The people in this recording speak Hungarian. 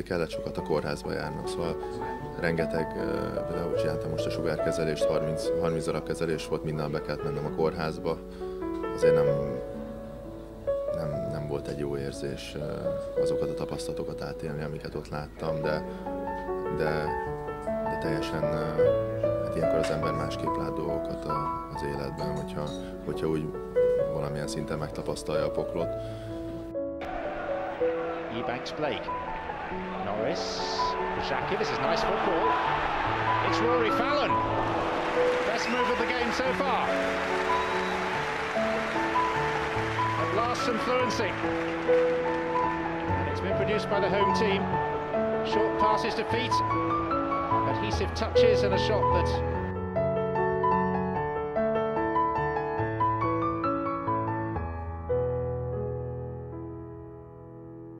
Kellett sokat a kórházba járnom, szóval rengeteg, például csináltam most a sugárkezelést, 30, 30 darab kezelés volt, minden be kellett mennem a kórházba. Azért nem, nem, nem volt egy jó érzés azokat a tapasztalatokat átélni, amiket ott láttam, de, de, de teljesen, hát ilyenkor az ember másképp lát dolgokat az életben, hogyha, hogyha úgy valamilyen szinten megtapasztalja a poklot. Ebanks Blake Norris, Zaki, this is nice football. It's Rory Fallon. Best move of the game so far. At last some fluency. And it's been produced by the home team. Short passes to feet, adhesive touches and a shot that